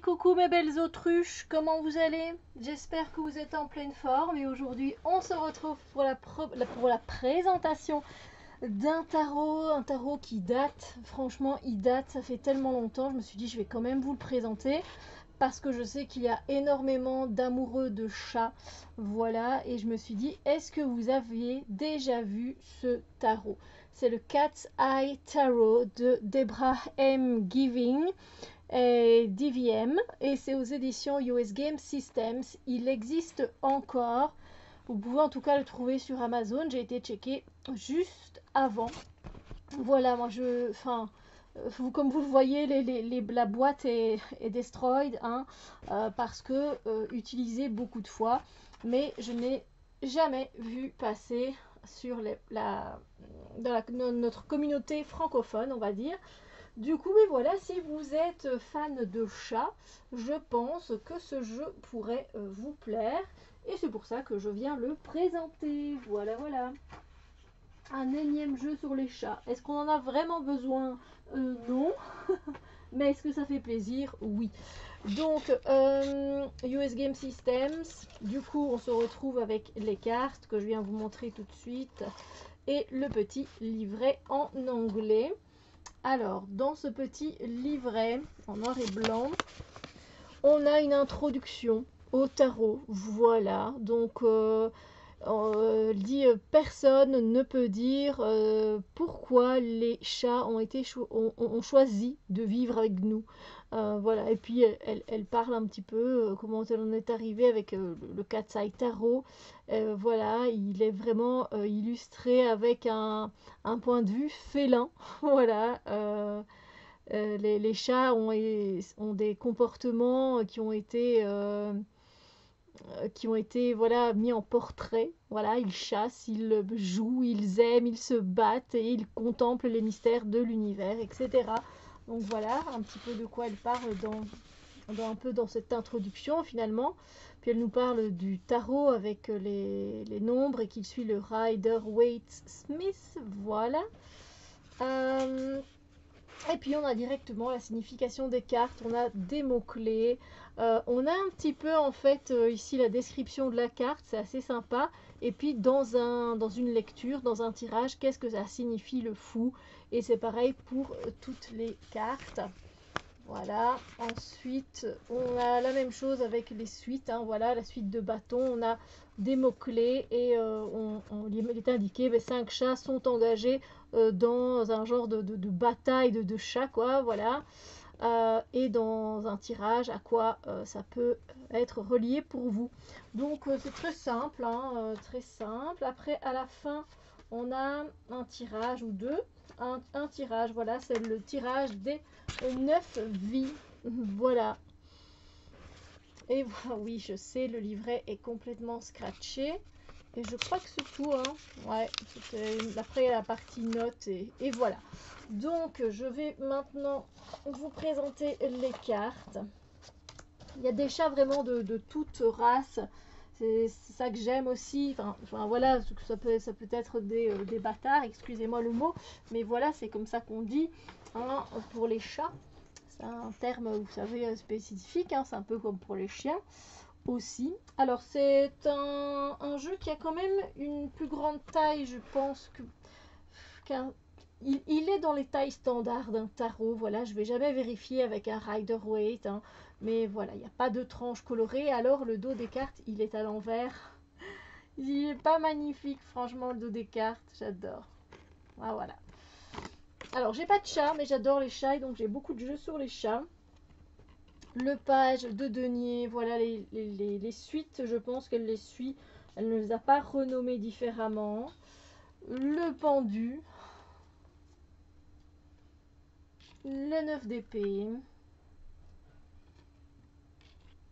coucou mes belles autruches, comment vous allez? J'espère que vous êtes en pleine forme et aujourd'hui on se retrouve pour la, pour la présentation d'un tarot, un tarot qui date, franchement il date, ça fait tellement longtemps, je me suis dit je vais quand même vous le présenter parce que je sais qu'il y a énormément d'amoureux de chats, voilà, et je me suis dit est-ce que vous aviez déjà vu ce tarot? C'est le Cat's Eye Tarot de Debra M. Giving DVM et c'est aux éditions US Game Systems. Il existe encore. Vous pouvez en tout cas le trouver sur Amazon. J'ai été checké juste avant. Voilà, moi je. Enfin. Vous, comme vous le voyez, la boîte est, est destroyed hein, euh, parce que euh, utilisée beaucoup de fois, mais je n'ai jamais vu passer sur dans notre communauté francophone, on va dire, du coup, mais voilà, si vous êtes fan de chats, je pense que ce jeu pourrait euh, vous plaire. Et c'est pour ça que je viens le présenter. Voilà, voilà. Un énième jeu sur les chats. Est-ce qu'on en a vraiment besoin? Euh, Non. Mais est-ce que ça fait plaisir? Oui. Donc, US euh, Game Systems. Du coup, on se retrouve avec les cartes que je viens vous montrer tout de suite. Et le petit livret en anglais. Alors, dans ce petit livret en noir et blanc, on a une introduction au tarot. Voilà, donc euh, euh, dit euh, personne ne peut dire pourquoi les chats ont été ont, choisi de vivre avec nous. voilà, et puis elle, parle un petit peu comment elle en est arrivée avec le, le Tarot. voilà, il est vraiment illustré avec un, un, point de vue félin. voilà. Les, les, chats ont, ont, des comportements qui ont été euh, qui ont été voilà mis en portrait. Voilà, ils chassent, ils jouent, ils aiment, ils se battent et ils contemplent les mystères de l'univers, etc. Donc voilà un petit peu de quoi elle parle dans, dans, un peu dans cette introduction finalement. Puis elle nous parle du tarot avec les, les nombres et qu'il suit le Rider Waite Smith. Voilà. Euh, et puis on a directement la signification des cartes, on a des mots-clés, euh, on a un petit peu en fait euh, ici la description de la carte, c'est assez sympa. Et puis dans, un, dans une lecture, dans un tirage, qu'est-ce que ça signifie le fou? Et c'est pareil pour euh, toutes les cartes. Voilà, ensuite on a la même chose avec les suites, hein. voilà la suite de bâtons, on a des mots-clés et on, il est indiqué, ben, cinq chats sont engagés dans un genre de, bataille de, de, chats, quoi, voilà. Et dans un tirage à quoi ça peut être relié pour vous. Donc c'est très simple, hein, très simple. Après à la fin on a un tirage ou deux, un, un tirage, voilà c'est le tirage des 9 vies. Voilà. Et oui, je sais, le livret est complètement scratché. Et je crois que c'est tout. Hein. Ouais, après la partie notes. Et, voilà. Donc, je vais maintenant vous présenter les cartes. Il y a des chats vraiment de, de toute race. C'est ça que j'aime aussi. Enfin, voilà, ça peut, être des, euh, des bâtards, excusez-moi le mot. Mais voilà, c'est comme ça qu'on dit hein, pour les chats. C'est un terme, vous savez, spécifique. Hein, c'est un peu comme pour les chiens aussi. Alors, c'est un, jeu qui a quand même une plus grande taille, je pense, que il, est dans les tailles standards d'un tarot. Voilà, je vais jamais vérifier avec un Rider Waite. Hein, mais voilà, il n'y a pas de tranche colorée. Alors, le dos des cartes, il est à l'envers. Il est pas magnifique, franchement, le dos des cartes. J'adore. Ah, voilà. Alors, j'ai pas de chat, mais j'adore les chats. donc, j'ai beaucoup de jeux sur les chats. Le page de denier. Voilà les, suites. Je pense qu'elle les suit. Elle ne les a pas renommées différemment. Le pendu le 9 d'épée,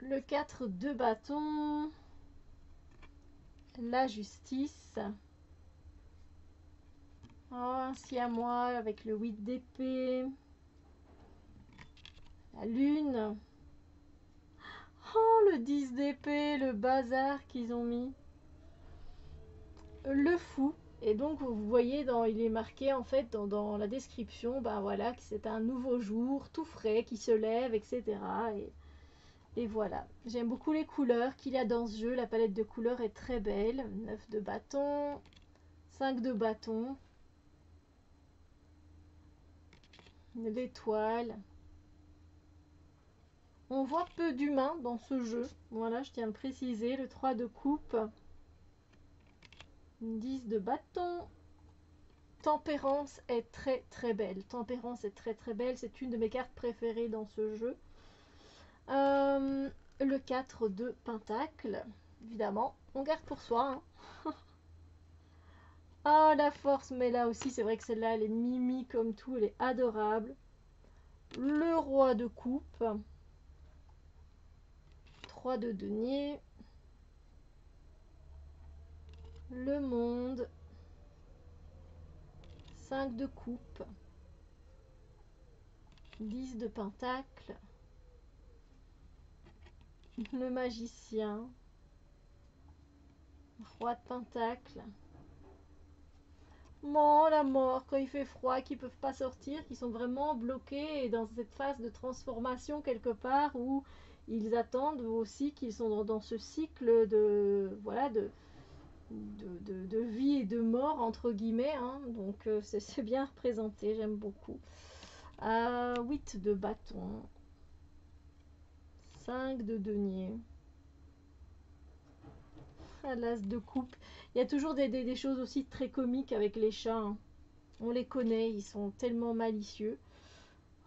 le 4 de bâton, la justice, oh, ainsi à moi avec le 8 d'épée, la lune, oh le 10 d'épée, le bazar qu'ils ont mis, le fou, et donc, vous voyez, dans, il est marqué en fait dans, la description, ben voilà, que c'est un nouveau jour, tout frais, qui se lève, etc. Et Et voilà, j'aime beaucoup les couleurs qu'il y a dans ce jeu. La palette de couleurs est très belle. 9 de bâtons, 5 de bâtons, l'étoile. On voit peu d'humains dans ce jeu. Voilà, je tiens à le préciser. Le 3 de coupe. 10 de bâton. Tempérance est très très belle. Tempérance est très très belle. C'est une de mes cartes préférées dans ce jeu. Euh, le 4 de pentacle. Évidemment, on garde pour soi. Hein. ah, la force, mais là aussi, c'est vrai que celle-là, elle est mimi comme tout. Elle est adorable. Le roi de coupe. 3 de denier. Le monde. 5 de coupe. 10 de pentacle. Le magicien. Roi de pentacle. Bon, la mort, quand il fait froid, qu'ils peuvent pas sortir, qu'ils sont vraiment bloqués dans cette phase de transformation quelque part où ils attendent aussi qu'ils sont dans, ce cycle de voilà de, de, vie et de mort entre guillemets. Hein. Donc euh, c'est bien représenté, j'aime beaucoup. 8 euh, de bâton. 5 de denier. L'as de coupe. Il y a toujours des, choses aussi très comiques avec les chats. Hein. On les connaît, ils sont tellement malicieux.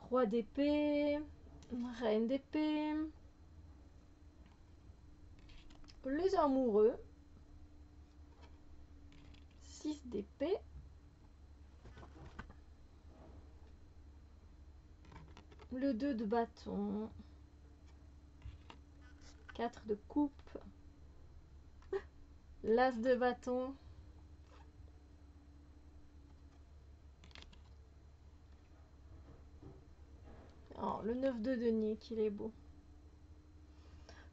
Roi d'épée. Reine d'épée les amoureux, 6 d'épée, le 2 de bâton, 4 de coupe, l'as de bâton, oh, le 9 de denier qu'il est beau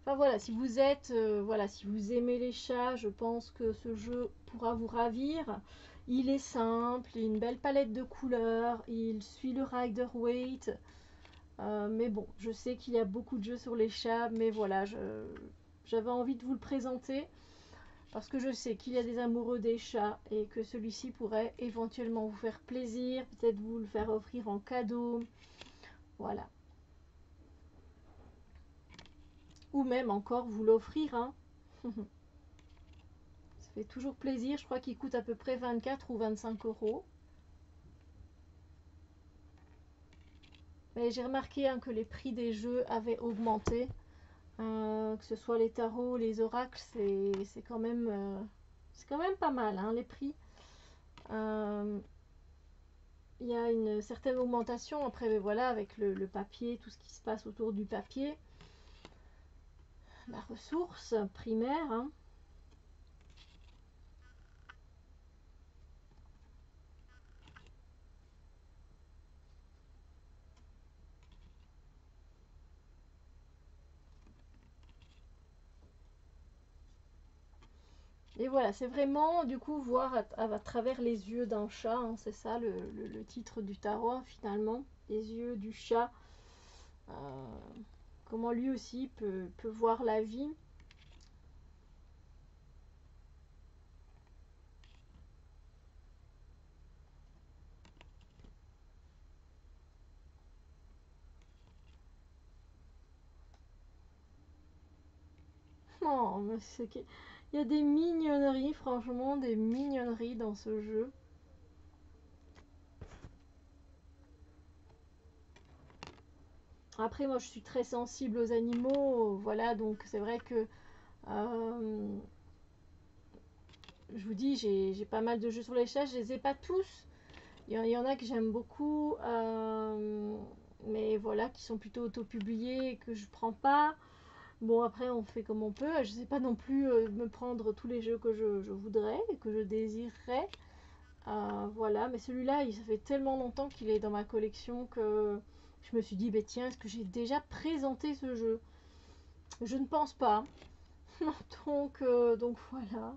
voilà, si vous êtes, euh, voilà, si vous aimez les chats, je pense que ce jeu pourra vous ravir. Il est simple, il a une belle palette de couleurs, il suit le Rider Waite. Euh, mais bon, je sais qu'il y a beaucoup de jeux sur les chats, mais voilà, j'avais envie de vous le présenter parce que je sais qu'il y a des amoureux des chats et que celui-ci pourrait éventuellement vous faire plaisir, peut-être vous le faire offrir en cadeau. Voilà ou même encore vous l'offrir. Hein. Ça fait toujours plaisir. Je crois qu'il coûte à peu près 24 ou 25 euros. Mais j'ai remarqué hein, que les prix des jeux avaient augmenté. Euh, que ce soit les tarots, les oracles, c'est quand même euh, c'est quand même pas mal hein, les prix. Euh, il y a une certaine augmentation après, mais voilà, avec le papier, tout ce qui se passe autour du papier la ressource primaire. Hein. Et voilà, c'est vraiment du coup voir à, travers les yeux d'un chat, hein. c'est ça le, titre du tarot finalement, les yeux du chat. Euh, comment lui aussi peut, voir la vie. Oh, mais Il y a des mignonneries, franchement, des mignonneries dans ce jeu. Après, moi, je suis très sensible aux animaux, voilà, donc c'est vrai que euh, je vous dis, j'ai pas mal de jeux sur les chats, je les ai pas tous. Il y, en a que j'aime beaucoup, euh, mais voilà, qui sont plutôt auto-publiés et que je prends pas. Bon, après, on fait comme on peut. Je sais pas non plus euh, me prendre tous les jeux que je, je voudrais et que je désirerais. voilà, mais celui-là, ça fait tellement longtemps qu'il est dans ma collection que je me suis dit, bah, tiens, est-ce que j'ai déjà présenté ce jeu? Je ne pense pas. donc, euh, donc voilà.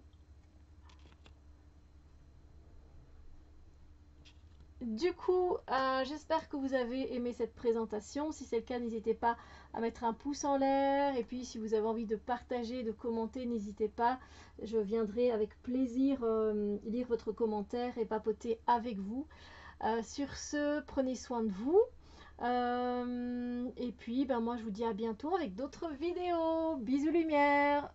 Du coup, euh, j'espère que vous avez aimé cette présentation. Si c'est le cas, n'hésitez pas à mettre un pouce en l'air. Et puis, si vous avez envie de partager, de commenter, n'hésitez pas. Je viendrai avec plaisir euh, lire votre commentaire et papoter avec vous. Sur ce, prenez soin de vous. Et puis, ben, moi, je vous dis à bientôt avec d'autres vidéos. Bisous lumière